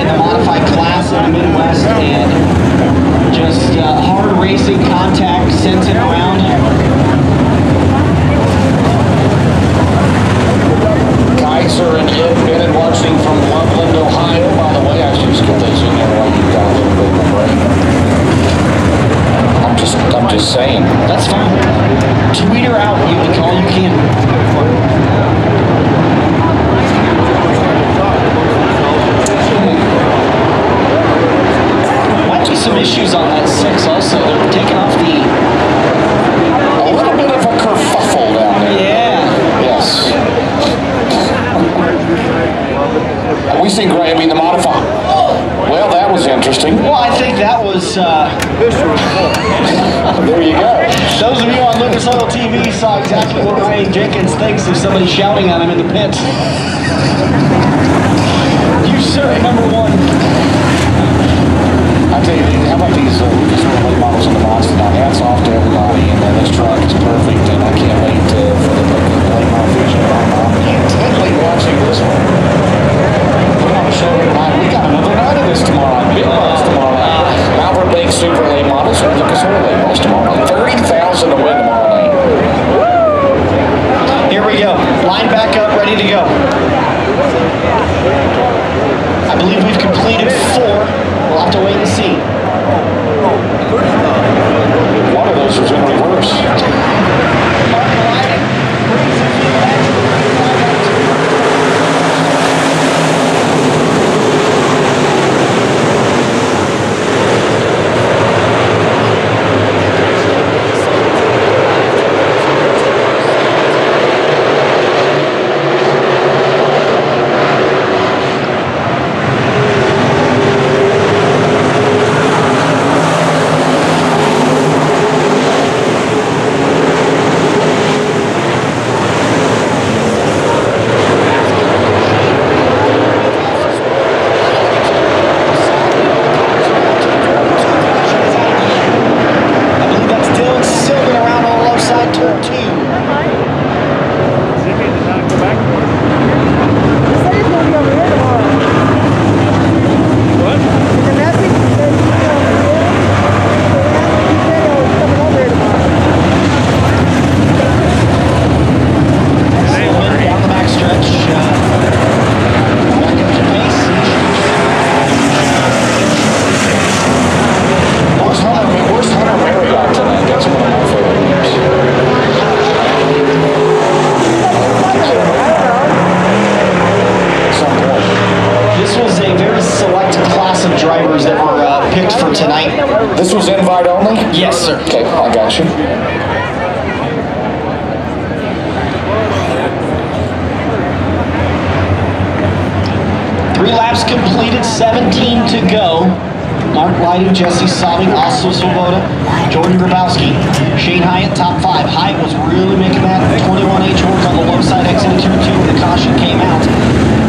in the modified class in the Midwest and just uh, hard racing contact, sends it around. Kaiser and Ed Bennett watching from Loveland, Ohio. By the way, I should just get those in there while you guys are moving break. I'm just, I'm just saying. That's fine. Tweeter out. You can call you can. There you go. those of you on Lucas Oil TV saw exactly what Ryan Jenkins thinks of somebody shouting at him in the pits. You, sir, number one. I tell you, how about these uh, Lucas Oil late models in the Monster? Now, hats off to everybody, and uh, this truck is perfect, and I can't wait for the late model vision. I'm intently watching this one. Yes, sir. Okay, I got you. Three laps completed, 17 to go. Mark Lighty, Jesse Sobbing, also Svoboda, Jordan Grabowski, Shane Hyatt, top five. Hyatt was really making that 21H work on the low side exit turn two when the caution came out.